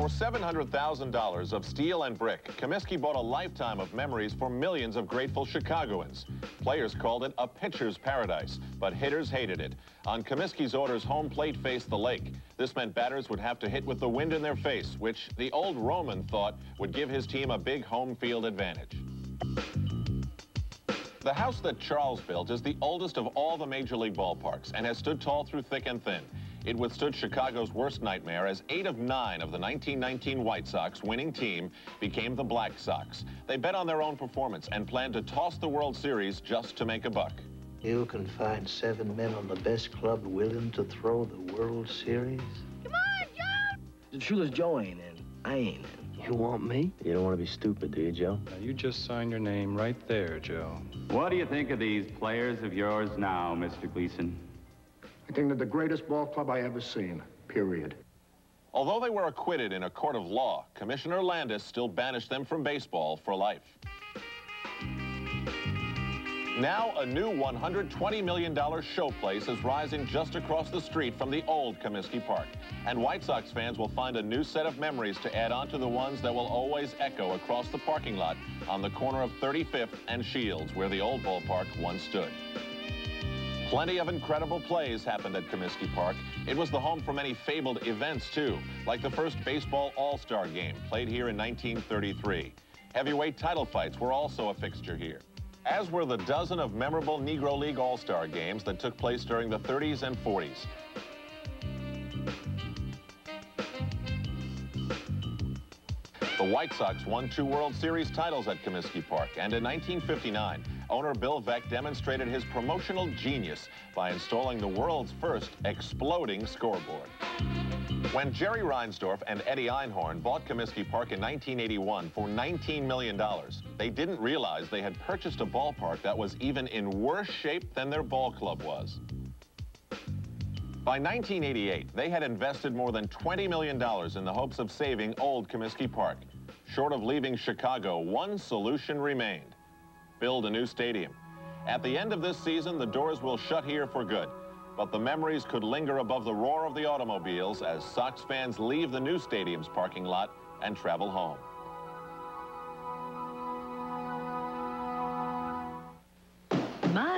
For $700,000 of steel and brick, Comiskey bought a lifetime of memories for millions of grateful Chicagoans. Players called it a pitcher's paradise, but hitters hated it. On Comiskey's orders, home plate faced the lake. This meant batters would have to hit with the wind in their face, which the old Roman thought would give his team a big home field advantage. The house that Charles built is the oldest of all the Major League ballparks and has stood tall through thick and thin. It withstood Chicago's worst nightmare as eight of nine of the 1919 White Sox winning team became the Black Sox. They bet on their own performance and planned to toss the World Series just to make a buck. You can find seven men on the best club willing to throw the World Series? Come on, Joe! The truth is Joe ain't in. I ain't in. You want me? You don't want to be stupid, do you, Joe? Now, you just signed your name right there, Joe. What do you think of these players of yours now, Mr. Gleason? I think they're the greatest ball club I ever seen, period. Although they were acquitted in a court of law, Commissioner Landis still banished them from baseball for life. Now, a new $120 million showplace is rising just across the street from the old Comiskey Park. And White Sox fans will find a new set of memories to add on to the ones that will always echo across the parking lot on the corner of 35th and Shields, where the old ballpark once stood. Plenty of incredible plays happened at Comiskey Park. It was the home for many fabled events, too, like the first baseball all-star game played here in 1933. Heavyweight title fights were also a fixture here, as were the dozen of memorable Negro League all-star games that took place during the 30s and 40s. The White Sox won two World Series titles at Comiskey Park, and in 1959, owner Bill Veeck demonstrated his promotional genius by installing the world's first exploding scoreboard. When Jerry Reinsdorf and Eddie Einhorn bought Comiskey Park in 1981 for $19 million, they didn't realize they had purchased a ballpark that was even in worse shape than their ball club was. By 1988, they had invested more than $20 million in the hopes of saving old Comiskey Park. Short of leaving Chicago, one solution remained build a new stadium. At the end of this season, the doors will shut here for good. But the memories could linger above the roar of the automobiles as Sox fans leave the new stadium's parking lot and travel home.